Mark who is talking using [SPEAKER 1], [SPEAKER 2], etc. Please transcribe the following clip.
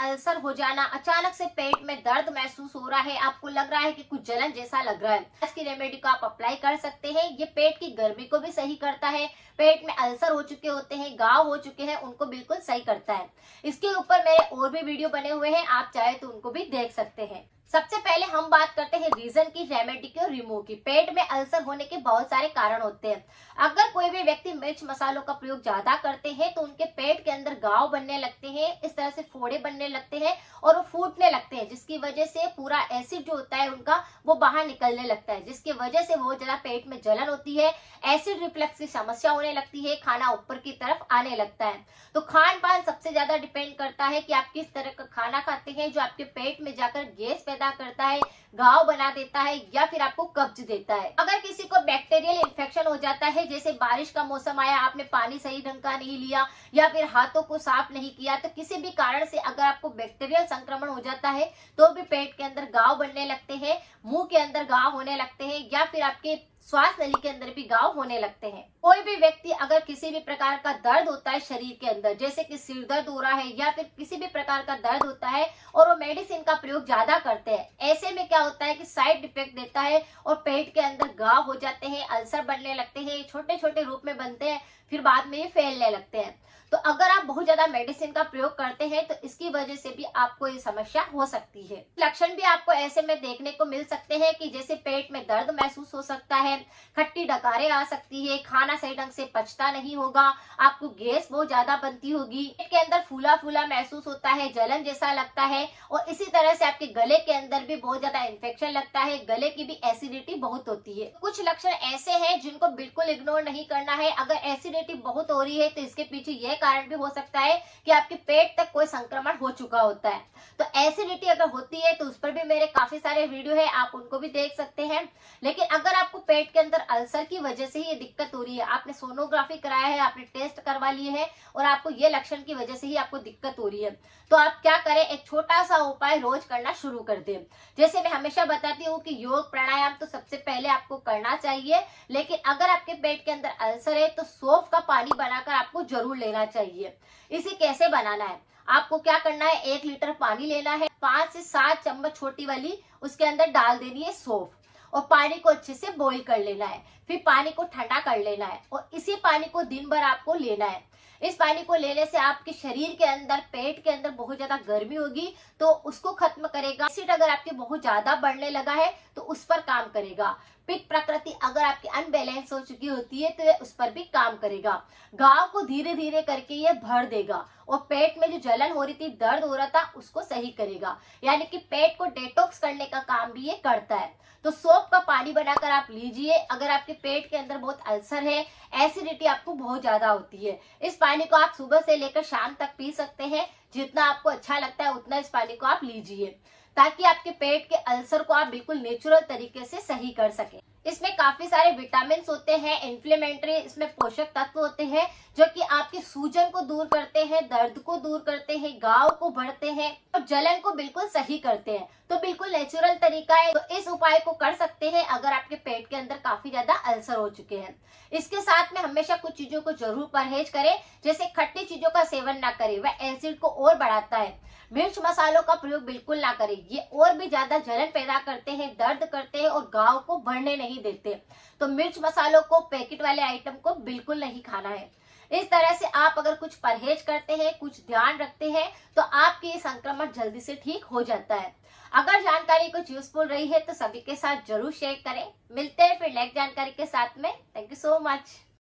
[SPEAKER 1] Ulcer हो जाना, अचानक से पेट में दर्द महसूस हो रहा है, आपको लग रहा है कि कुछ जलन जैसा लग रहा है। इसकी रेमेडी को आप अप्लाई कर सकते हैं। ये पेट की गर्मी को भी सही करता है। पेट में अल्सर हो चुके होते हैं, गाँव हो चुके हैं, उनको बिल्कुल सही करता है। इसके ऊपर मेरे और भी वीडियो बने हुए हैं, आप चाहे तो उनको भी देख सकते हैं। सबसे पहले हम बात करते हैं रीजन की रेमेडी की और रिमूव की। पेट में अल्सर होने के बहुत सारे कारण होते हैं। अगर कोई भी व्यक्ति मिर्च मसालों का प्रयोग ज़्यादा करते हैं तो उनके पेट के अंदर गाव बनने लगते हैं, इस तरह से फोड़े बनने लगते हैं और वो फूटने लगते हैं, जिसकी वजह से पूरा एसिड जो होता है उनका, वो बाहर निकलने लगता है, जिसकी वजह से बहुत ज़्यादा पेट में जलन होती है एसिड रिफ्लेक्स की समस्या होने लगती है, खाना ऊपर की तरफ़ आने लगता है। तो खान पान सबसे ज़्यादा डिपेंड करता है कि आप किस तरह का खाना खाते हैं, जो आपके पेट में जाकर गैस पैदा करता है। घाव बना देता है या फिर आपको कब्ज देता है। अगर किसी को बैक्टीरियल इन्फेक्शन हो जाता है, जैसे बारिश का मौसम आया, आपने पानी सही ढंग का नहीं लिया, या फिर हाथों को साफ़ नहीं किया तो किसी भी कारण से अगर आपको बैक्टीरियल संक्रमण हो जाता है तो भी पेट के अंदर गाव बनने लगते हैं, मुँह के अंदर गाव होने लगते हैं, या फिर आपके श्वास नली के अंदर भी गाव होने लगते हैं। कोई भी व्यक्ति अगर किसी भी प्रकार का दर्द होता है शरीर के अंदर, जैसे कि सिर दर्द हो रहा है, या फिर किसी भी प्रकार का दर्द होता है, और वो मेडिसिन का प्रयोग ज़्यादा करते हैं, ऐसे में क्या होता है कि साइड इफ़ेक्ट देता है और पेट के अंदर घाव हो जाते हैं अल्सर बनने लगते हैं छोटे छोटे रूप में बनते हैं, फिर बाद में ये फैलने लगते हैं। तो अगर आप बहुत ज़्यादा मेडिसिन का प्रयोग करते हैं तो इसकी वजह से भी आपको ये समस्या हो सकती है। लक्षण भी आपको ऐसे में देखने को मिल सकते हैं कि जैसे पेट में दर्द महसूस हो सकता है, खट्टी डकारे आ सकती है, खाना सही ढंग से पचता नहीं होगा, आपको गैस बहुत ज़्यादा बनती होगी, पेट के अंदर फूला फूला महसूस होता है, जलन जैसा लगता है और इसी तरह से आपके गले के अंदर भी बहुत ज़्यादा इन्फेक्शन लगता है, गले की भी एसिडिटी बहुत होती है। कुछ लक्षण ऐसे है जिनको बिल्कुल इग्नोर नहीं करना है। अगर एसिडिटी बहुत हो रही है तो इसके पीछे यह कारण भी हो सकता है कि आपके पेट तक कोई संक्रमण हो चुका होता है। तो एसिडिटी अगर होती है तो उस पर भी मेरे काफ़ी सारे वीडियो है, आप उनको भी देख सकते हैं। लेकिन अगर आपको पेट के अंदर अल्सर की वजह से ही ये दिक्कत हो रही है, आपने सोनोग्राफी कराया है, आपने टेस्ट करवा लिए है, और आपको ये लक्षण की वजह से ही आपको दिक्कत हो रही है तो आप क्या करें, एक छोटा सा उपाय रोज करना शुरू कर दें। जैसे मैं हमेशा बताती हूँ कि योग प्राणायाम तो सबसे पहले आपको करना चाहिए, लेकिन अगर आपके पेट के अंदर अल्सर है तो सोफ का पानी बनाकर आपको ज़रूर लेना चाहिए। इसे कैसे बनाना है? आपको क्या करना है? एक लीटर पानी लेना है। पाँच से सात चम्मच छोटी वाली, उसके अंदर डाल देनी है सोफ। और पानी को अच्छे से बॉईल कर लेना है। फिर पानी को ठंडा कर लेना है। और इसी पानी को दिन भर आपको लेना है। इस पानी को लेने से आपके शरीर के अंदर, पेट के अंदर बहुत ज़्यादा गर्मी होगी तो उसको खत्म करेगा। एसिड अगर आपके बहुत ज़्यादा बढ़ने लगा है तो उस पर काम करेगा। पित्त प्रकृति अगर आपकी अनबैलेंस हो चुकी होती है तो उस पर भी काम करेगा। गाँव को धीरे धीरे करके ये भर देगा और पेट में जो जलन हो रही थी, दर्द हो रहा था, उसको सही करेगा। यानी कि पेट को डेटॉक्स करने का काम भी ये करता है। तो सोप का पानी बनाकर आप लीजिए। अगर आपके पेट के अंदर बहुत अल्सर है एसिडिटी आपको बहुत ज़्यादा होती है। इस पानी को आप सुबह से लेकर शाम तक पी सकते हैं। जितना आपको अच्छा लगता है, उतना इस पानी को आप लीजिए। ताकि आपके पेट के अल्सर को आप बिल्कुल नेचुरल तरीके से सही कर सके। इसमें काफ़ी सारे विटामिन होते हैं, इन्फ्लेमेटरी इसमें पोषक तत्व होते हैं, जो कि आपकी सूजन को दूर करते हैं, दर्द को दूर करते हैं, गाव को बढ़ते हैं, और जलन को बिल्कुल सही करते हैं। तो बिल्कुल नेचुरल तरीका है तो इस उपाय को कर सकते हैं अगर आपके पेट के अंदर काफ़ी ज़्यादा अल्सर हो चुके हैं। इसके साथ में हमेशा कुछ चीज़ों को ज़रूर परहेज करें, जैसे खट्टी चीज़ों का सेवन ना करें, वह एसिड को और बढ़ाता है। मिर्च मसालों का प्रयोग बिल्कुल ना करें ये और भी ज़्यादा जलन पैदा करते हैं, दर्द करते हैं और गाँव को बढ़ने नहीं देते। तो मिर्च मसालों को, पैकेट वाले आइटम को बिल्कुल नहीं खाना है। इस तरह से आप अगर कुछ परहेज करते हैं, कुछ ध्यान रखते हैं तो आपके ये संक्रमण जल्दी से ठीक हो जाता है। अगर जानकारी कुछ यूजफुल रही है तो सभी के साथ ज़रूर शेयर करें। मिलते हैं फिर नेक्स्ट जानकारी के साथ में। Thank you so much